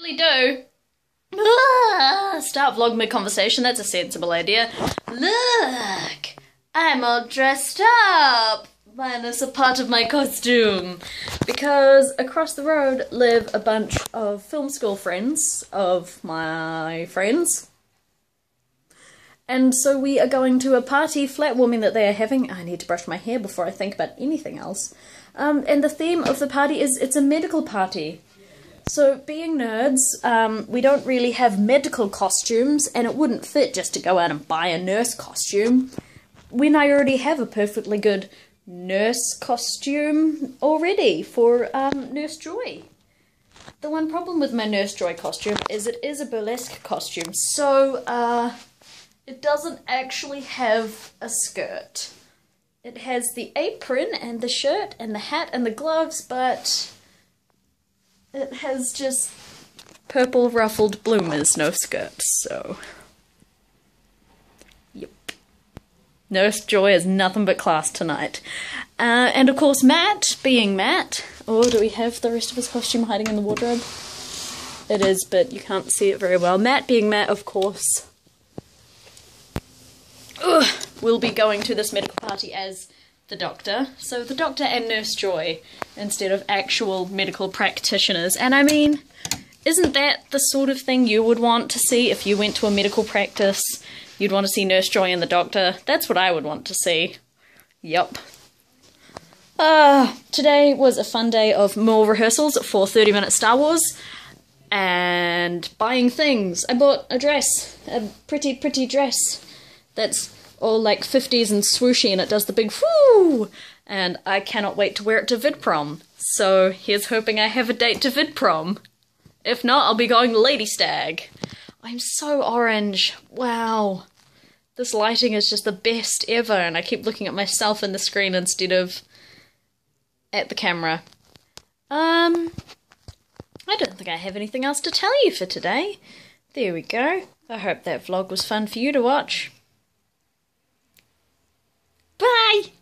really do. Start vlog mid conversation, that's a sensible idea. Look! I'm all dressed up! Minus a part of my costume. Because across the road live a bunch of film school friends of my friends. And so we are going to a party flat warming that they are having. I need to brush my hair before I think about anything else. Um, and the theme of the party is it's a medical party. So, being nerds, um, we don't really have medical costumes, and it wouldn't fit just to go out and buy a nurse costume when I already have a perfectly good nurse costume already for um, Nurse Joy. The one problem with my Nurse Joy costume is it is a burlesque costume, so uh, it doesn't actually have a skirt. It has the apron and the shirt and the hat and the gloves, but it has just purple ruffled bloomers, no skirt, so. Yep. Nurse Joy is nothing but class tonight. Uh, and of course, Matt, being Matt. Or do we have the rest of his costume hiding in the wardrobe? It is, but you can't see it very well. Matt, being Matt, of course, ugh, will be going to this medical party as the doctor. So the doctor and Nurse Joy instead of actual medical practitioners. And I mean, isn't that the sort of thing you would want to see if you went to a medical practice? You'd want to see Nurse Joy and the doctor. That's what I would want to see. Yup. Uh, today was a fun day of more rehearsals for 30 Minute Star Wars and buying things. I bought a dress, a pretty, pretty dress that's all like 50s and swooshy and it does the big whoo! And I cannot wait to wear it to VidProm. So here's hoping I have a date to VidProm. If not, I'll be going Lady Stag. I'm so orange. Wow. This lighting is just the best ever, and I keep looking at myself in the screen instead of at the camera. Um, I don't think I have anything else to tell you for today. There we go. I hope that vlog was fun for you to watch. Bye.